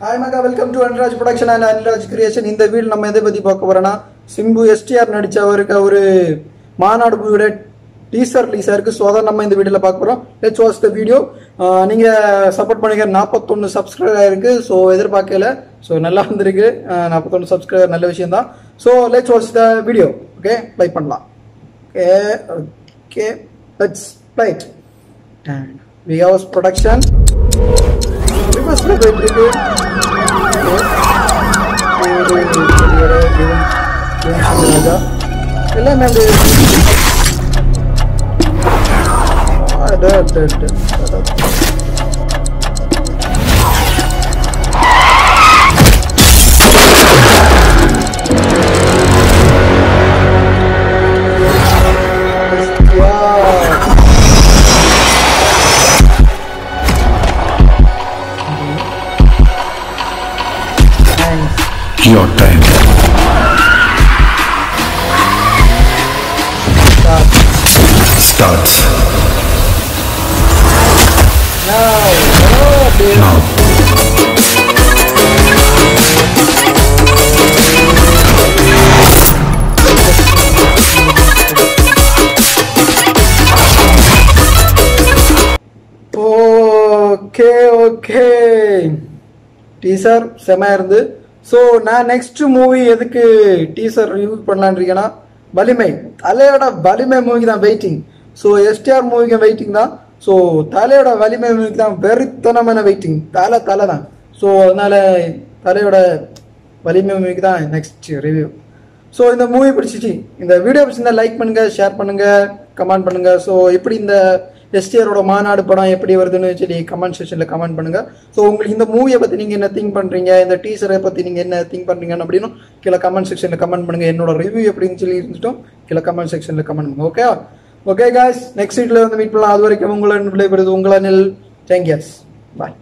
Hi Maha welcome to Anraj production and Anraj creation இந்த வீடு நம்ம எதை பற்றி பார்க்க போகிறோன்னா சிம்பு எஸ்டிஆர் நடித்த அவருக்கு ஒரு மாநாடு மூவியோட டீசர் ரிலீஸ் இருக்குது ஸோ அதை நம்ம இந்த வீடியோவில் பார்க்க போகிறோம் லெட்ஸ் வாட்ச் த வீடியோ நீங்கள் சப்போர்ட் பண்ணிக்க நாற்பத்தொன்று சப்ஸ்கிரைபர் ஆயிருக்கு ஸோ எதிர்பார்க்கல. ஸோ நல்லா வந்திருக்கு. நாற்பத்தொன்று சப்ஸ்கிரைபர் நல்ல விஷயம் தான் so let's watch the video okay play பண்ணலாம். Okay okay let's flight and we house production Di ba sila doon din yun? Pero yung kalira, yung yung sinaga. Kailan na rin? Ah, dad, dad, dad. Your time. Start. starts Now. Oh, dude. now. Okay okay teaser செமையா இருந்து so நான் next movie எதுக்கு teaser review பண்ணலான்றீங்கன்னா இருக்கேன்னா வலிமை தலையோட வலிமை மூவிக்கு தான் waiting so STR மூவிக்கு வெயிட்டிங் தான். ஸோ தலையோட வலிமை மூவிக்கு தான் வெறித்தனமான வெயிட்டிங் தலை தலை தான். ஸோ அதனால தலையோட வலிமை மூவிக்கு தான் நெக்ஸ்ட் ரிவ்யூ ஸோ இந்த மூவி பிடிச்சிச்சு. இந்த வீடியோ பிடிச்சிருந்தா லைக் பண்ணுங்கள் ஷேர் பண்ணுங்கள் கமெண்ட் பண்ணுங்கள் ஸோ எப்படி இந்த எஸ்டிஆரோட மாநாடு படம் எப்படி வருதுன்னு சொல்லி கமெண்ட் செக்ஷனில் கமெண்ட் பண்ணுங்க. ஸோ உங்களுக்கு இந்த மூவியை பற்றி நீங்கள் என்ன திங்க் பண்ணுறீங்க இந்த டீசரை பற்றி நீங்கள் என்ன திங்க் பண்ணுறீங்கன்னு அப்படின்னு கீழே கமெண்ட் செக்ஷனில் கமெண்ட் பண்ணுங்க. என்னோட ரிவ்யூ எப்படின்னு சொல்லி இருந்துட்டும். கீழே கமெண்ட் செக்ஷனில் கமெண்ட் பண்ணுங்க. ஓகே ஓகே காய்ஸ் நெக்ஸ்ட் வீட்டில் வந்து மீட் பண்ணலாம். அது வரைக்கும் உங்களை விடைபெறுது உங்களை நெல் தேங்க்யூஸ் பாய்